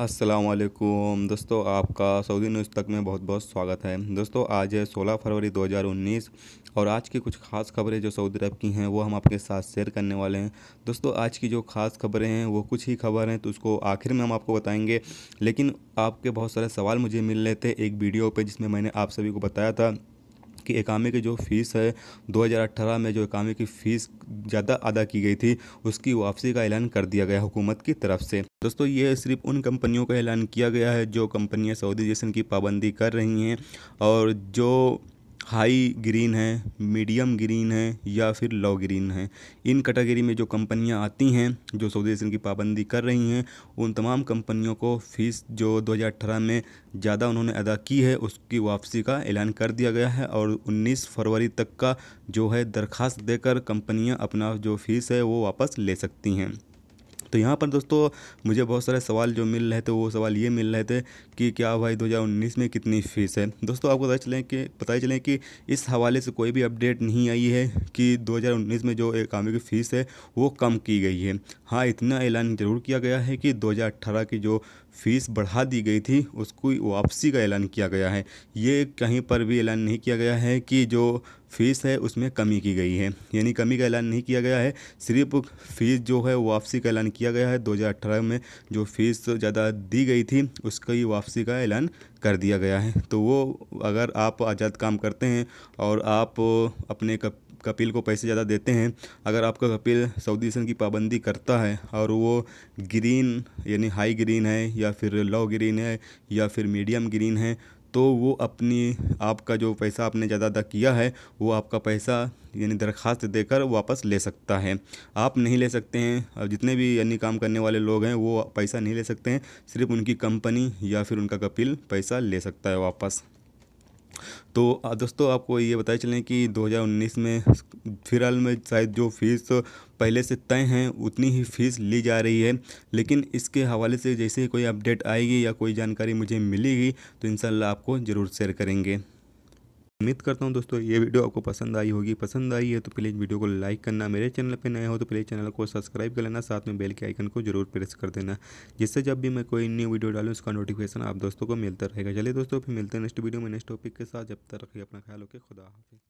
असलकुम दोस्तों, आपका सऊदी न्यूज़ तक में बहुत बहुत स्वागत है। दोस्तों, आज है 16 फरवरी 2019 और आज की कुछ खास खबरें जो सऊदी अरब की हैं, वो हम आपके साथ शेयर करने वाले हैं। दोस्तों, आज की जो खास खबरें हैं, वो कुछ ही खबर हैं तो उसको आखिर में हम आपको बताएँगे। लेकिन आपके बहुत सारे सवाल मुझे मिल रहे थे एक वीडियो पर जिसमें मैंने आप सभी को बताया था कि एकामे की जो फ़ीस है 2018 में जो एकामे की फ़ीस ज़्यादा अदा की गई थी, उसकी वापसी का ऐलान कर दिया गया हुकूमत की तरफ़ से। दोस्तों, ये सिर्फ़ उन कंपनियों का ऐलान किया गया है, जो कंपनियाँ सऊदी जैसन की पाबंदी कर रही हैं और जो हाई ग्रीन है, मीडियम ग्रीन है या फिर लो ग्रीन है। इन कैटेगरी में जो कंपनियाँ आती हैं, जो सऊदी की पाबंदी कर रही हैं, उन तमाम कंपनियों को फ़ीस जो 2018 में ज़्यादा उन्होंने अदा की है, उसकी वापसी का ऐलान कर दिया गया है और 19 फरवरी तक का जो है दरख्वास्त देकर कंपनियाँ अपना जो फ़ीस है वो वापस ले सकती हैं। तो यहाँ पर दोस्तों, मुझे बहुत सारे सवाल जो मिल रहे थे, वो सवाल ये मिल रहे थे कि क्या भाई 2019 में कितनी फ़ीस है? दोस्तों, आपको पता चलें कि, पता ही चलें कि इस हवाले से कोई भी अपडेट नहीं आई है कि 2019 में जो एकामे की फ़ीस है, वो कम की गई है। हाँ इतना ऐलान ज़रूर किया गया है कि दो हज़ार अठारह की जो फ़ीस बढ़ा दी गई थी, उसको वापसी का ऐलान किया गया है। ये कहीं पर भी ऐलान नहीं किया गया है कि जो फ़ीस है, उसमें कमी की गई है। यानी कमी का ऐलान नहीं किया गया है, सिर्फ़ फ़ीस जो है, वापसी का ऐलान किया गया है। 2018 में जो फ़ीस ज़्यादा दी गई थी, उसकी वापसी का ऐलान कर दिया गया है। तो वो अगर आप आज़ाद काम करते हैं और आप अपने कप, कपिल को पैसे ज़्यादा देते हैं, अगर आपका कपिल सऊदी सन की पाबंदी करता है और वो ग्रीन, यानी हाई ग्रीन है या फिर लो ग्रीन है या फिर मीडियम ग्रीन है तो वो अपनी, आपका जो पैसा आपने ज़्यादा अदा किया है, वो आपका पैसा यानी दरख्वास्त देकर वापस ले सकता है। आप नहीं ले सकते हैं और जितने भी यानी काम करने वाले लोग हैं, वो पैसा नहीं ले सकते हैं, सिर्फ़ उनकी कंपनी या फिर उनका कपिल पैसा ले सकता है वापस। तो दोस्तों, आपको ये बताए चलें कि 2019 में फ़िलहाल में शायद जो फ़ीस पहले से तय हैं, उतनी ही फ़ीस ली जा रही है। लेकिन इसके हवाले से जैसे कोई अपडेट आएगी या कोई जानकारी मुझे मिलेगी तो इन आपको ज़रूर शेयर करेंगे। उम्मीद करता हूँ दोस्तों ये वीडियो आपको पसंद आई होगी। पसंद आई है तो प्लीज़ वीडियो को लाइक करना। मेरे चैनल पे नए हो तो प्लीज़ चैनल को सब्सक्राइब कर लेना। साथ में बेल के आइकन को ज़रूर प्रेस कर देना, जिससे जब भी मैं कोई न्यू वीडियो डालूँ, उसका नोटिफिकेशन आप दोस्तों को मिलता रहेगा। चलिए दोस्तों, फिर मिलते हैं नेक्स्ट वीडियो में नेक्स्ट टॉपिक के साथ। जब तक रखिए अपना ख्याल होकर खुदा हाफिज़।